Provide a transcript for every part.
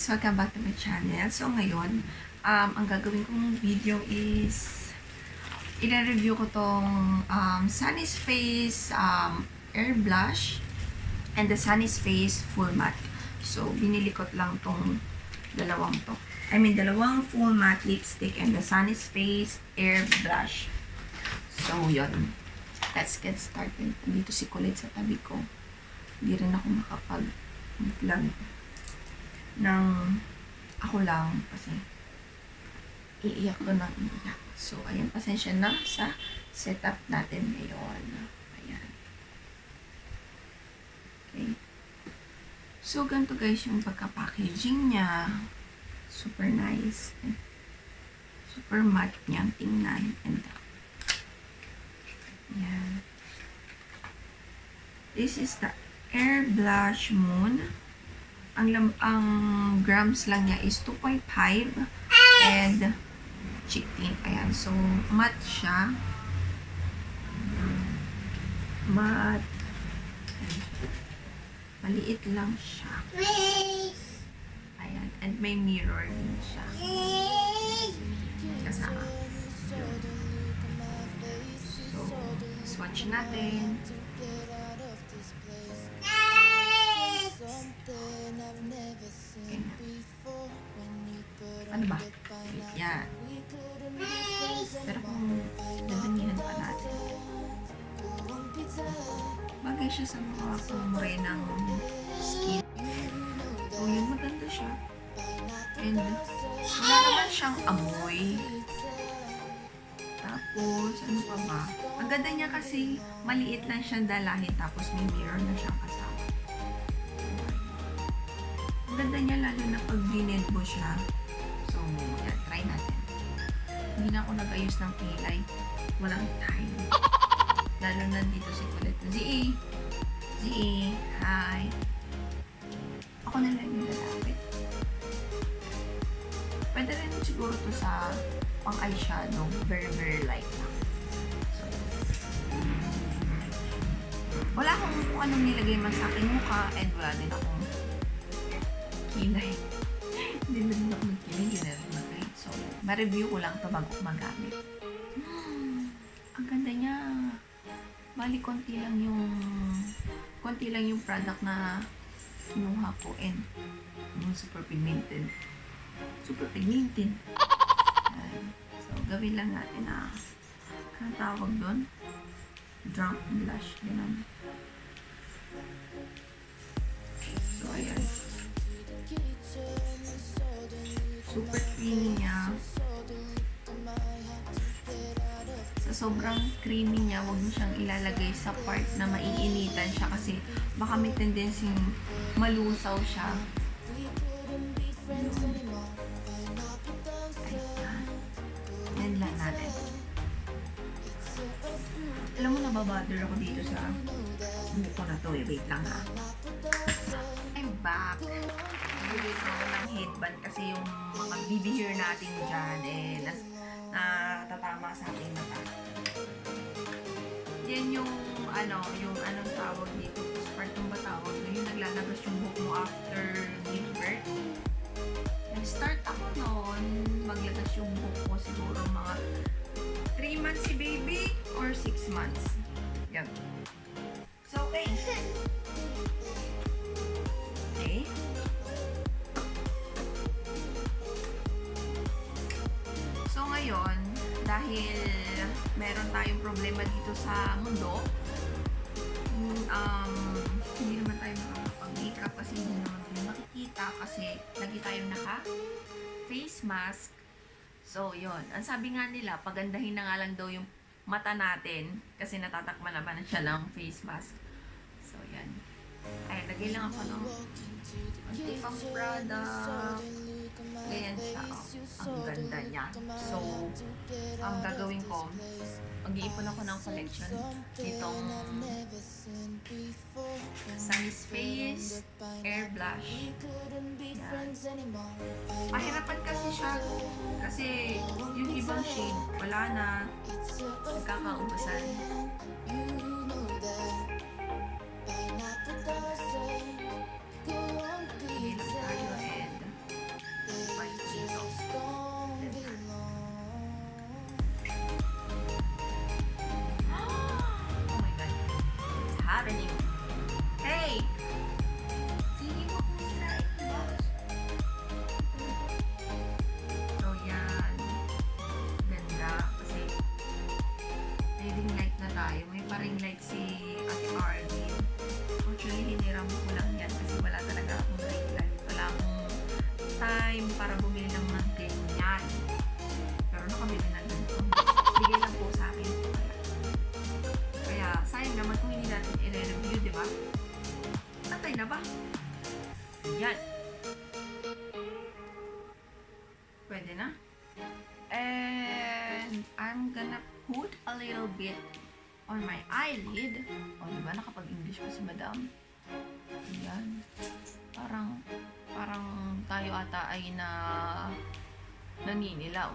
guys! Welcome back to my channel. So ngayon, um, ang gagawin kong video is i-review ko tong um, Sunny's Face um, Air Blush and the Sunny's Face Full Matte. So, binili ko lang tong dalawang to. I mean, dalawang full matte lipstick and the Sunny's Face Air Blush. So, yun. Let's get started. Dito si Colette sa tabi ko. Hindi rin ako makapag-vlog ng ako lang kasi iiyak ko na iiyak. So, ayan, pasensya na sa setup natin ngayon. Ayan. Okay. So, ganito guys yung pagka-packaging niya. Super nice. Super matte niyang tingnan. And, ayan. This is the Air Blush Moon. Ang, ang grams lang niya is 2.5 and tint. Ayan. So, matte siya. Matte. Maliit lang siya. Ayan. And may mirror din siya. Kasama. So, swatch natin. Ano ba? Yan. Pero kung dadamihan pa natin. Bagay siya sa mga kumurenang skin. So, yun maganda siya. And, wala naman siyang amoy. Tapos, ano pa ba? Ang ganda niya kasi, maliit lang siyang dalahin. Tapos, may mirror na siyang kasama. Ang ganda niya lalo na pag binend mo siya. So, yan, try natin. Hindi na ako nag-ayos ng kilay. Walang time. Lalo na dito si Colette. Z.E. Z.E. Hi. Ako na lang yung lalapit. Pwede rin siguro to sa pang eyeshadow. Very, very light lang. So, wala akong kung anong nilagay man sa aking mukha and wala din akong kilay. Hindi na rin ako magkilay. Hindi na mag So, ma-review ko lang ito bago magamit. Hmm, ang ganda niya. Bali, konti lang yung konti lang yung product na kinuha ko and yung super pigmented. Super pigmented. Ayan. So, gawin lang natin na ano tawag doon? Drunk blush. Ganun. So, ayan. Super creamy niya. Sa sobrang creamy niya, huwag mo siyang ilalagay sa part na maiinitan siya kasi baka may tendency malusaw siya. Ayan. Yan lang natin. Alam mo, nababother ako dito sa buko na to eh. Wait lang ha. Bili ko ng headband kasi yung mga baby hair natin dyan eh, nas, natatama sa ating mata. Yan yung ano, yung anong tawag dito, postpartum ba tawag? Yung naglalabas yung buhok mo after give birth. Nag-start ako noon, maglagas yung buhok ko siguro mga 3 months si baby or 6 months. Yan. Meron tayong problema dito sa mundo, um, hindi naman tayo makakapag-makeup kasi hindi naman tayo makikita kasi lagi tayong naka face mask. So, yon Ang sabi nga nila, pagandahin na nga lang daw yung mata natin kasi natatakman naman siya ng face mask. So, yan. Ay, lagay lang ako ng konti product. Ganyan siya. Oh. Ang ganda niya. So, ang gagawin ko, mag-iipon ako ng collection nitong Sunny's Face Air Blush. Yan. Mahirapan kasi siya. Kasi yung ibang shade, wala na. Nagkakaubasan. Eyelid. O, di ba? Nakapag-English pa si madam. Ayan. Parang, parang tayo ata ay na naninilaw.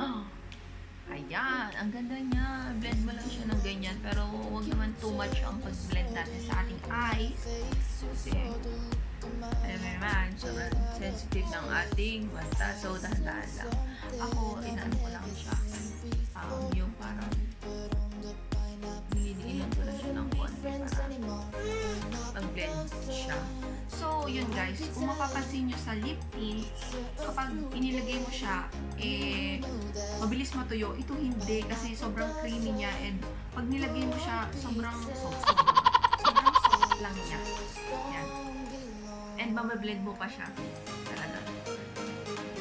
oh. Ayan, ang ganda niya. Blend mo lang siya ng ganyan. Pero huwag naman too much ang pag-blend natin sa ating eyes. Kasi, alam mo naman, sobrang sensitive ng ating mata. So, dahan-dahan lang. Ako, inaano ko lang siya. Um, yung parang So, yun guys, kung mapapansin nyo sa lip tint, kapag inilagay mo siya, eh, mabilis matuyo. Ito hindi, kasi sobrang creamy niya and pag nilagay mo siya, sobrang soft. Sobrang soft lang niya. Yan. And mamablend mo pa siya. Talaga.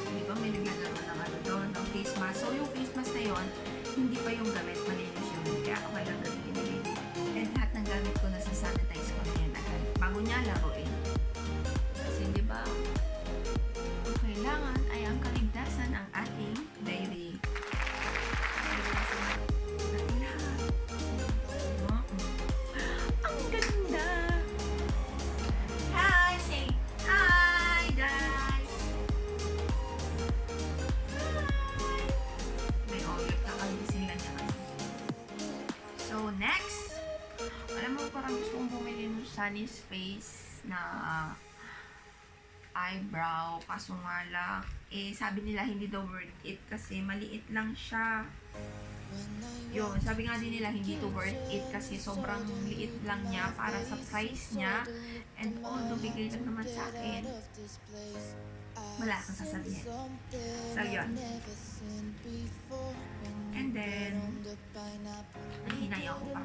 Di ba may naglalaro ng ano doon, ng face mask. So, yung face mask na yun, hindi pa yung gamit, malinis yun. Kaya okay lang gamitin nila. And lahat ng gamit ko, nasa sanitize ko na yan agad. Bago niya laruin. Sunny's Face na eyebrow. Kaso nga lang, eh, sabi nila hindi daw worth it kasi maliit lang siya. Yun, sabi nga din nila hindi to worth it kasi sobrang liit lang niya para sa price niya. And although bigay lang naman sa akin, wala akong sasabihin. So, yun. And then, nahinaya ako pa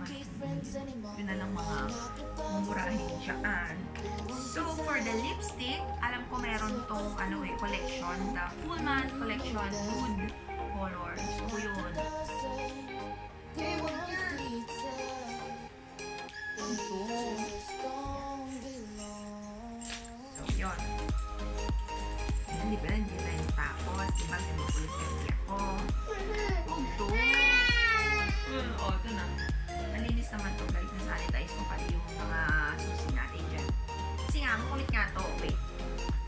Yun na lang mga mumurahin siyaan. So, for the lipstick, alam ko meron tong ano eh, collection. The Full Matte Collection Nude Color. So, yun. Ito. So, yun. Hindi ba, hindi na yung tapos. Diba, kinukulit kasi ako. Huwag to. Hmm, o, ito na. Malinis naman to guys. Na-sanitize ko pala yung mga. Kasi nga, ang kulit nga to. Wait.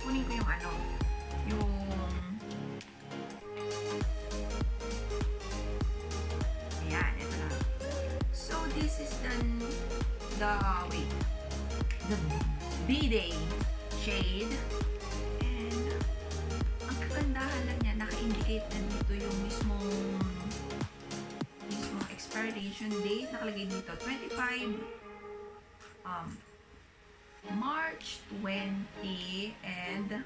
Kunin ko yung ano. Yung... Ayan, ito na. So, this is the... The... Wait. The B-Day shade. And, ang kagandahan lang niya, naka-indicate na dito yung mismong mismong expiration date. Nakalagay dito, 25 um, March 20 and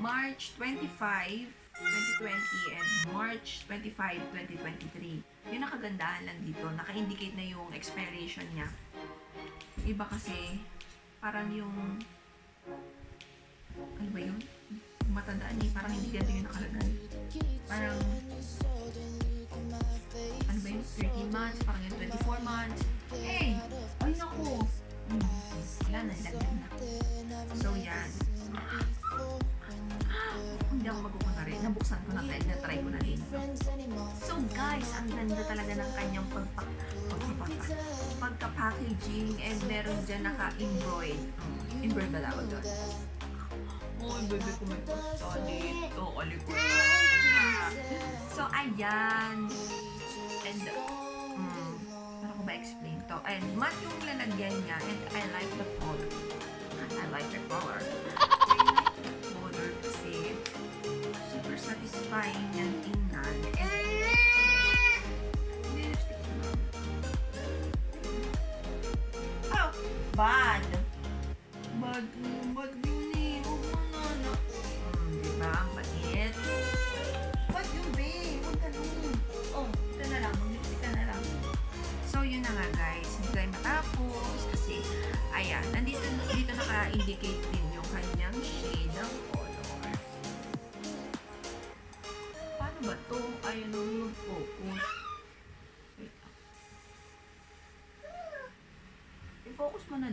March 25 2020 and March 25, 2023. Yung nakagandahan lang dito, naka-indicate na yung expiration niya. Iba kasi, parang yung ano ba yun? Matandaan eh, parang hindi ganito yung nakalagay. Parang, ano ba yun? 13 months, parang yung 24 months. Hey! Ay, naku! Hmm, wala na, ilagay na. So, yan. Hindi ako magkukunari. Nabuksan ko na dahil na-try ko na din. So, guys, ang ganda talaga ng kanyang pagpa pagpapaka pagka-packaging and meron dyan naka-embroid. Um, embroid ba tawag doon? Oh, baby ko may pasta dito. Kalikot So, ayan. And, um, ano ko ba explain to? And, matte yung lalagyan niya and I like the color. I like the color. I like the color kasi super satisfying yan tingnan. Na. Oh, bad. Bad,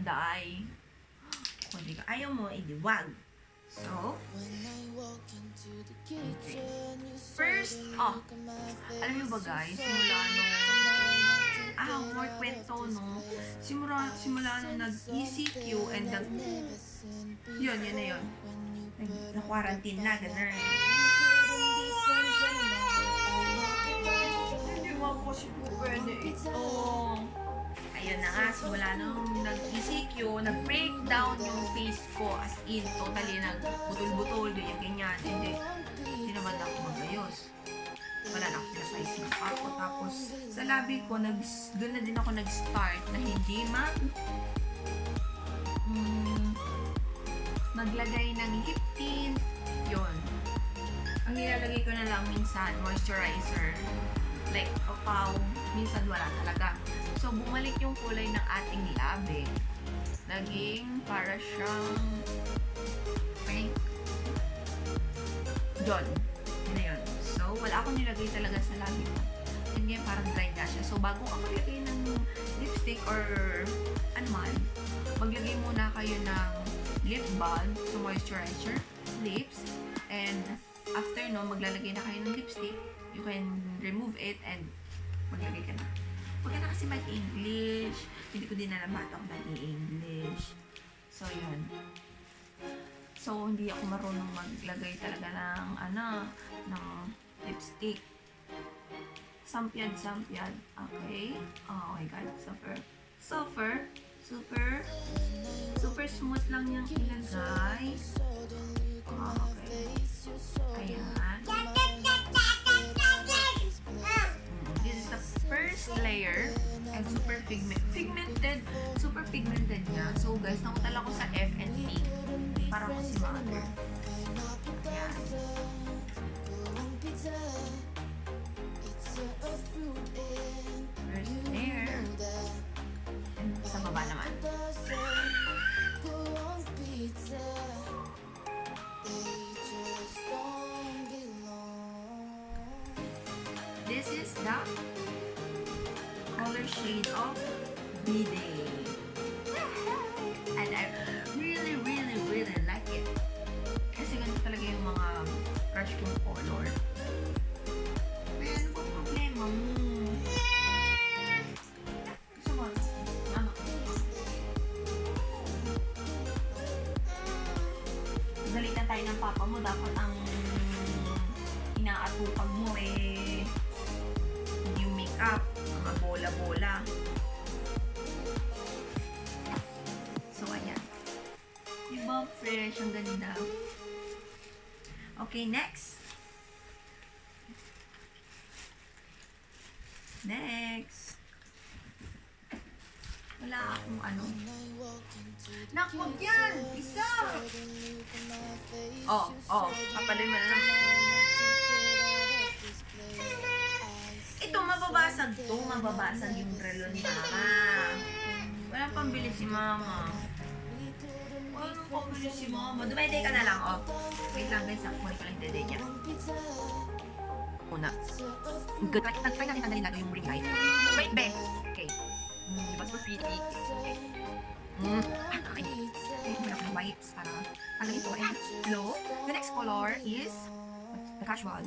Dai. Kung di ka ayaw mo, edi wag. So, first, oh, alam niyo ba guys, simula nung, ah, more kwento, no? Simula, simula nung nag-ECQ and nag, yun, yun na yun. Na-quarantine na, ganun. Hindi mo ako si pwede ito. Ayun na nga, simula nung nag-ECQ, nag-breakdown yung face ko as in, totally nag-butol-butol, ganyan-ganyan. Hindi, hindi naman ako magayos. Wala na ako pinapaisin pa ako. Tapos, sa labi ko, nag, doon na din ako nag-start na hindi mag mm, maglagay ng lip tint. Yun. Ang nilalagay ko na lang minsan, moisturizer. Like, papaw, minsan wala talaga. So, bumalik yung kulay ng ating labi. Naging para siyang pink. Yun. Yun na yun. So, wala akong nilagay talaga sa labi ko. Yun ngayon, parang dry na siya. So, bago ka maglagay ng lipstick or ano maglagay muna kayo ng lip balm to moisturize your lips. And after no, maglalagay na kayo ng lipstick. You can remove it and maglagay ka na. Huwag na kasi mag-English. Hindi ko din alam ba't ako mag-English. So, yun. So, hindi ako marunong maglagay talaga ng, ano, ng lipstick. Sampyad, sampyad. Okay. Oh my God. Super. Super. Super. Super smooth lang yung ilagay. Oh, okay. Ayan. Pigment pigmented. Super pigmented niya. So guys nakutal ako sa F and T para ko si mother Ayan. Color shade of and I really really really like it. Kasi ganito talaga yung mga crush kong color Diba fresh? Ang ganda. Okay, next. Next. Wala akong ano. Nak, wag yan! Isa! Oh, oh. Kapalin mo na lang. Ito, mababasag to. Mababasag yung relo ni Mama. Walang pambili si Mama. Pambili si Mama. Dumede ka na lang, oh. Wait lang, guys. Ako ko lang dede niya. Una. Nag-try natin tanggalin natin yung ring light. Wait, be. Okay. Mm, diba super pretty? Okay. Mm. Ah, okay. Okay, ako ng whites para ano ito. And hello. The next color is the casual.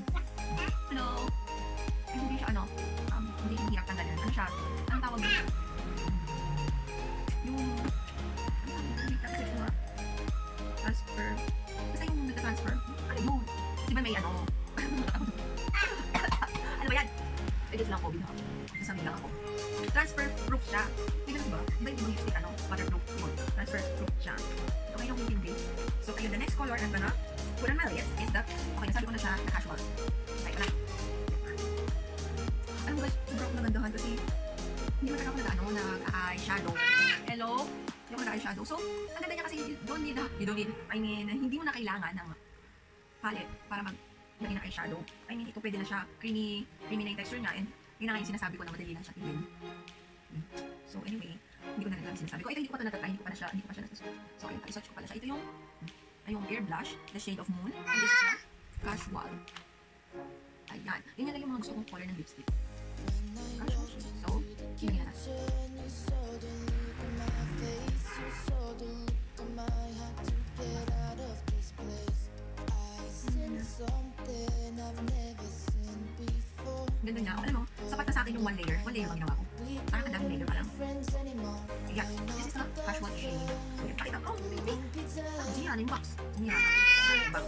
Ay, hindi siya ano. Um, hindi hirap tanggalin. Ano siya? Anong tawag dito? Yung may ano? ano ba yan? Pwede lang COVID ha. Sasabi lang ako. Transfer proof siya. Di ba ba? Di ba yung lipstick ano? Waterproof yun. Transfer proof siya. Okay lang hindi. So, ayun, the next color I'm gonna put on my lips is the, okay, nasabi ko na siya na casual. Okay, wala. Alam mo guys, sobrang ako nagandahan kasi hindi mo ako nag-ano, nag-eyeshadow. Hello? Hindi ako nag-eyeshadow. So, ang ganda niya kasi you don't need, you don't need, I mean, hindi mo na kailangan ng palette para mag lagay ng eyeshadow. I mean, ito pwede na siya, creamy, creamy na yung texture niya, and yun na yung sinasabi ko na madali lang siya tingin. So, anyway, hindi ko na lang sinasabi ko. Ito, hindi ko pa ito natatry, hindi ko pa na siya, hindi ko pa siya nasusot. So, ayun, i-search ko pala siya. Ito yung, ay, yung Air Blush, the shade of Moon, and this is the Casual. Ayan. Yun na lang yung mga gusto kong color ng lipstick. Casual shade. So, hindi na. Ganda niya. Alam mo, sapat na sa akin yung one layer. One layer lang ginawa ko. Parang ang daming layer pa lang. Yeah, this is not casual shade. Pakita ko, baby. Ang siya, ano yung box? Ang box.